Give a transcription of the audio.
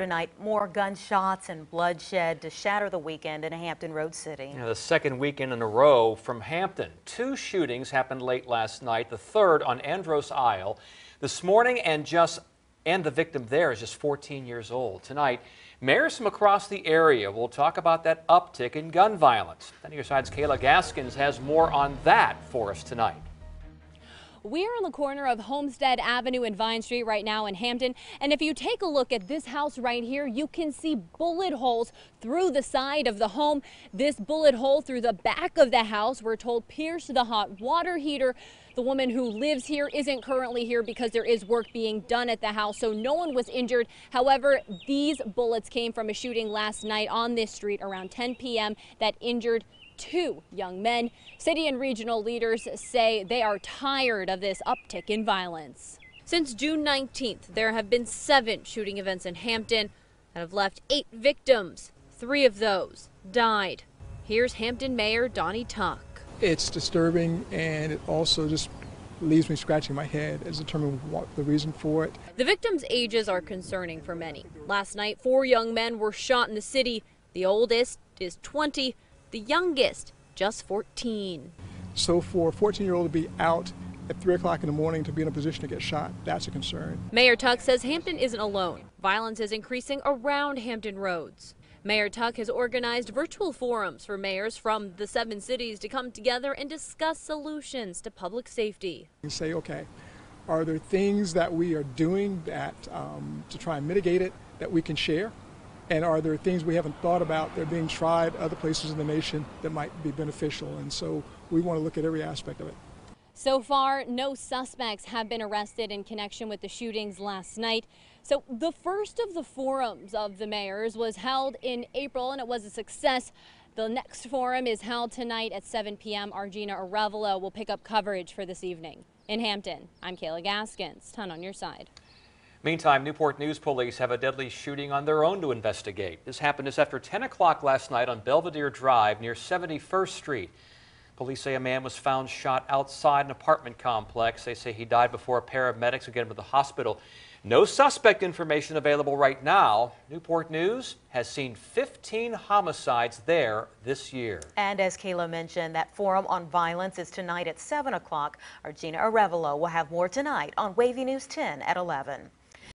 Tonight, more gunshots and bloodshed to shatter the weekend in Hampton Road City. You know, the second weekend in a row from Hampton. Two shootings happened late last night, the third on Andros Isle this morning, and just and the victim there is just 14 years old. Tonight, mayors from across the area will talk about that uptick in gun violence. Then your side's Kayla Gaskins has more on that for us tonight. We are on the corner of Homestead Avenue and Vine Street right now in Hampton. And if you take a look at this house right here, you can see bullet holes through the side of the home. This bullet hole through the back of the house, we're told, pierced the hot water heater. The woman who lives here isn't currently here because there is work being done at the house, so no one was injured. However, these bullets came from a shooting last night on this street around 10 p.m. that injured two young men. City and regional leaders say they are tired of this uptick in violence. Since June 19th, there have been seven shooting events in Hampton that have left eight victims. Three of those died. Here's Hampton Mayor Donnie Tuck. It's disturbing and it also just leaves me scratching my head as to determine what the reason for it. The victims' ages are concerning for many. Last night, four young men were shot in the city. The oldest is 20, the youngest just 14. So for a 14 year old to be out at 3 o'clock in the morning to be in a position to get shot, that's a concern. Mayor Tuck says Hampton isn't alone. Violence is increasing around Hampton Roads. Mayor Tuck has organized virtual forums for mayors from the seven cities to come together and discuss solutions to public safety. You say, okay, are there things that we are doing that um, to try and mitigate it that we can share? And are there things we haven't thought about that are being tried other places in the nation that might be beneficial? And so we want to look at every aspect of it. So far, no suspects have been arrested in connection with the shootings last night. So the first of the forums of the mayors was held in April and it was a success. The next forum is held tonight at 7 p.m. Argina Arevalo will pick up coverage for this evening. In Hampton, I'm Kayla Gaskins. 10 on your side. Meantime, Newport News police have a deadly shooting on their own to investigate. This happened just after 10 o'clock last night on Belvedere Drive near 71st Street. Police say a man was found shot outside an apartment complex. They say he died before a pair of medics would get him to the hospital. No suspect information available right now. Newport News has seen 15 homicides there this year. And as Kayla mentioned, that forum on violence is tonight at 7 o'clock. Argina Arevalo will have more tonight on Wavy News 10 at 11.